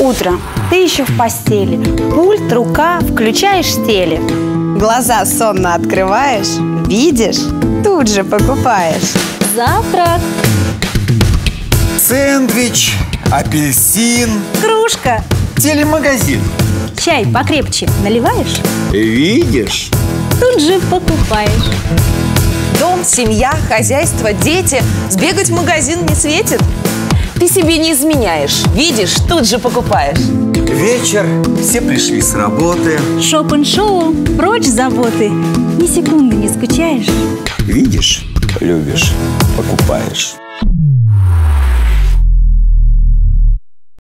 Утро. Ты еще в постели. Пульт, рука, включаешь теле. Глаза сонно открываешь, видишь, тут же покупаешь. Завтрак. Сэндвич, апельсин, Кружка. телемагазин. Чай покрепче наливаешь, Видишь? тут же покупаешь. Дом, семья, хозяйство, дети. Сбегать в магазин не светит. Ты себе не изменяешь. Видишь, тут же покупаешь. Вечер, все пришли с работы. Шопен-шоу, прочь заботы. Ни секунды не скучаешь. Видишь, любишь, покупаешь.